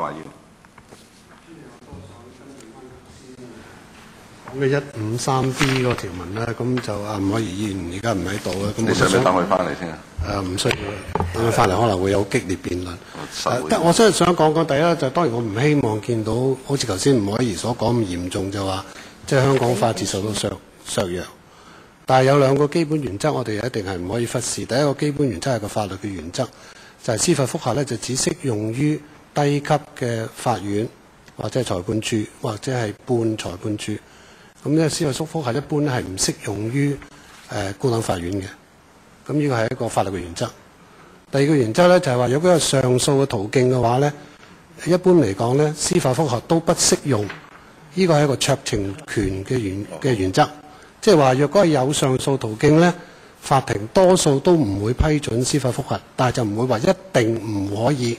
話要咁嘅一五三 B 嗰個條文咧，咁就啊吳可怡議員而家唔喺度咧，咁你想想唔想等佢翻嚟先啊？誒唔需要，等佢翻嚟可能會有激烈辯論。得我真係想講講第一咧，就當然我唔希望見到好似頭先吳可怡所講咁嚴重，就話即係香港法治受到削削弱。但係有兩個基本原則，我哋一定係唔可以忽視。第一個基本原則係個法律嘅原則，就係、司法覆核咧就只適用於低級嘅法院或者係裁判處或者係半裁判處。咁咧司法覆核一般咧係唔適用於誒、高等法院嘅。咁呢個係一個法律嘅原則。第二個原則咧就係話，如果有上訴嘅途徑嘅話咧，一般嚟講咧，司法覆核都不適用。呢個係一個酌情權嘅原嘅原則，即係話若果係有上訴途徑咧，法庭多數都唔會批准司法覆核，但係就唔會話一定唔可以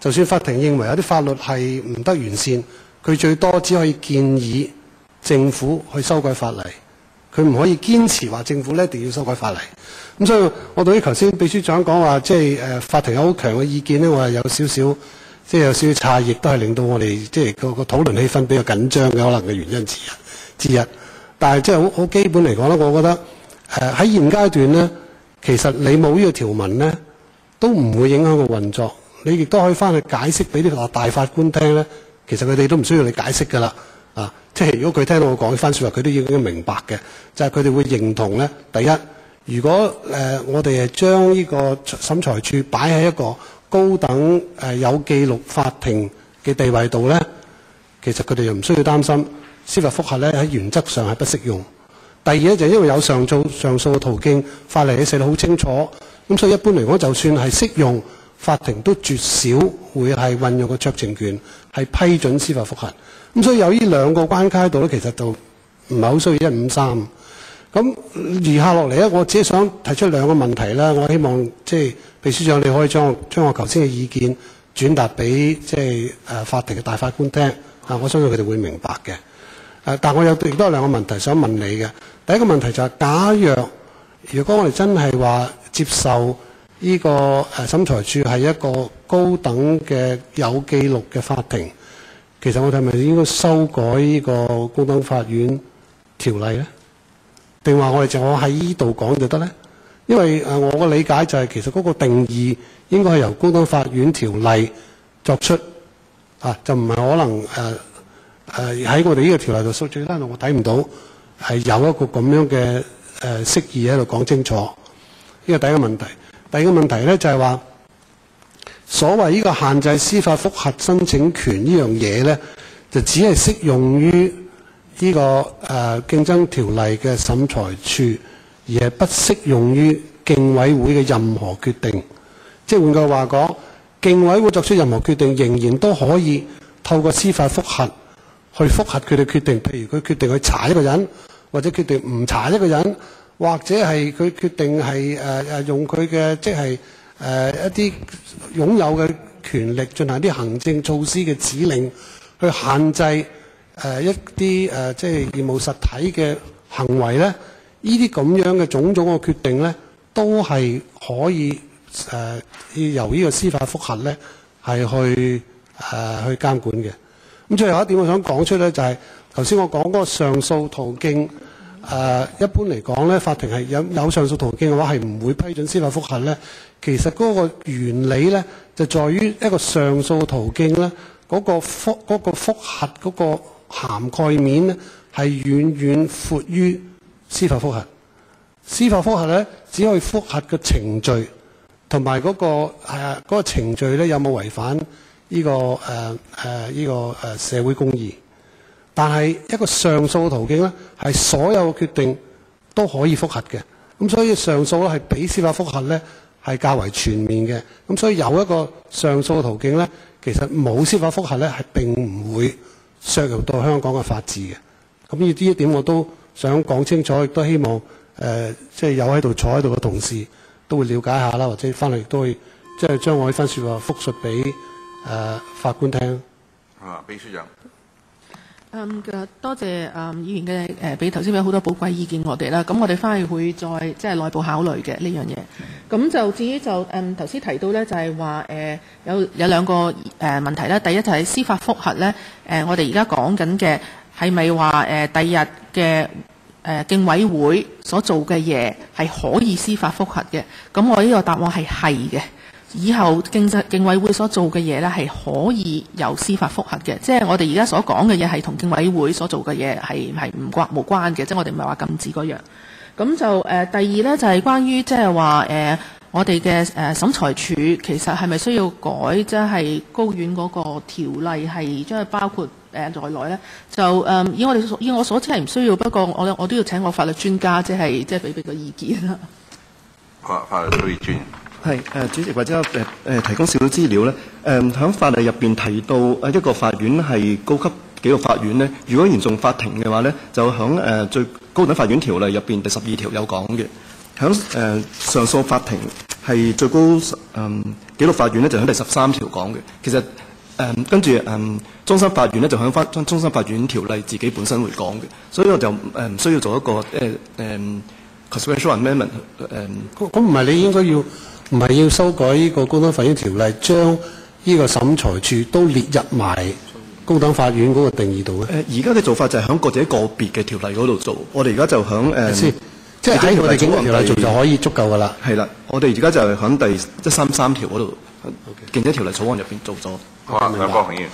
就算法庭認為有啲法律係唔得完善，佢最多只可以建議政府去修改法例。佢唔可以堅持話政府一定要修改法例。咁所以，我對於頭先秘書長講話，即係誒法庭有好強嘅意見咧，我係有少少即係有少少差異，都係令到我哋即係個個討論氣氛比較緊張嘅可能嘅原因之一之一。但係即係好好基本嚟講咧，我覺得誒喺現階段咧，其實你冇呢個條文咧，都唔會影響個運作。你亦都可以翻去解釋俾啲大法官聽咧，其實佢哋都唔需要你解釋㗎啦。啊，即係如果佢聽到我講呢番説話，佢都已經明白嘅，就係佢哋會認同咧。第一，如果誒、呃、我哋係將呢個審裁處擺喺一個高等誒、呃、有記錄法庭嘅地位度咧，其實佢哋又唔需要擔心司法覆核咧喺原則上係不適用。第二咧就係因為有上訴上訴嘅途徑，法例你寫得好清楚，咁所以一般嚟講，就算係適用，法庭都絕少會係運用個酌情權係批准司法覆核。咁所以有呢兩個關卡喺度咧，其實就唔係好需要一五三。咁餘下落嚟咧，我只係想提出兩個問題啦。我希望即係秘書長你可以將我將我頭先嘅意見轉達俾即係誒法庭嘅大法官聽。啊，我相信佢哋會明白嘅。誒，但我有亦都有兩個問題想問你嘅。第一個問題就係、假若如果我哋真係話接受呢個誒審裁處係一個高等嘅有記錄嘅法庭。其實我哋係咪應該修改呢個高等法院條例呢？定話我哋就我喺呢度講就得呢？因為誒、我嘅理解就係、其實嗰個定義應該係由高等法院條例作出啊，就唔係可能誒誒喺我哋呢個條例度，最低我睇唔到係有一個咁樣嘅誒、呃、釋義喺度講清楚。呢個第一個問題。第二個問題咧就係、話。所謂呢個限制司法覆核申請權呢樣嘢呢，就只係適用於呢、個誒、呃、競爭條例嘅審裁處，而係不適用於競委會嘅任何決定。即係換句話講，競委會作出任何決定，仍然都可以透過司法覆核去覆核佢哋決定。譬如佢決定去查一個人，或者決定唔查一個人，或者係佢決定係誒誒用佢嘅即係。誒、呃、一啲擁有嘅權力進行啲行政措施嘅指令，去限制誒、呃、一啲誒、呃、即係業務實體嘅行為咧，呢啲咁樣嘅種種嘅決定咧，都係可以誒、呃、由呢個司法覆核咧係去誒、呃、去監管嘅。咁最後一點我想講出咧，就係頭先我講嗰個上訴途徑。誒、呃、一般嚟講咧，法庭係有有上訴途徑嘅話，係唔會批准司法覆核咧。其實嗰個原理咧，就在於一個上訴途徑咧，嗰、個覆嗰、個覆核嗰個涵蓋面咧，係遠遠闊於司法覆核。司法覆核咧，只可以覆核嘅程序同埋嗰個嗰、呃嗰個、程序咧，有冇違反呢、呢個誒誒呢個誒社會公義。但係一個上訴途徑咧，係所有決定都可以複核嘅。咁所以上訴咧係比司法複核咧係較為全面嘅。咁所以有一個上訴途徑咧，其實冇司法複核咧係並唔會削弱到香港嘅法治嘅。咁呢一點我都想講清楚，亦都希望誒、即係有喺度坐喺度嘅同事都會了解下啦，或者翻嚟亦都會即係將我呢番説話複述俾誒、法官聽。啊，秘書長。嗯嘅多謝誒議員嘅誒俾頭先俾好多寶貴意見我哋啦，咁我哋翻去會再即係內部考慮嘅呢樣嘢。咁就至於就誒頭先提到咧，就係話誒有有兩個誒問題啦。第一就係司法覆核咧，誒我哋而家講緊嘅係咪話誒第二日嘅誒競委會所做嘅嘢係可以司法覆核嘅？咁我呢個答案係係嘅。以後競爭競委會所做嘅嘢咧，係可以由司法覆核嘅，即係我哋而家所講嘅嘢係同競委會所做嘅嘢係係唔關無關嘅，即係我哋唔係話禁止嗰樣。咁就誒、第二咧就係、是、關於即係話誒我哋嘅誒審裁處其實係咪需要改，即係高院嗰個條例係將佢包括誒在內咧？就誒、以我哋以我所知係唔需要，不過我我都要請我法律專家即係即係俾俾個意見啦。法法律專係誒主席或者誒誒、呃、提供少少資料咧，誒、呃、喺法例入邊提到誒一個法院係高級紀律法院咧，如果原訟法庭嘅話咧，就喺誒、呃、最高等法院條例入邊第十二條有講嘅。喺誒、呃、上訴法庭係最高誒、紀律法院咧，就喺第十三條講嘅。其實誒、跟住誒中心法院咧，就喺翻中中心法院條例自己本身會講嘅，所以我就誒唔、需要做一個誒誒 constitutional amendment 誒。咁唔係你應該要？唔係要修改呢個高等法院條例，將呢個審裁處都列入埋高等法院嗰個定義度咧。誒，而家嘅做法就係喺各自個別嘅條例嗰度做。我哋而家就喺誒，先即係喺我哋警察條例做就可以足夠㗎啦。係啦，我哋而家就係喺第一三三條嗰度，競爭條例草案入邊做咗。好啊，梁國雄議員。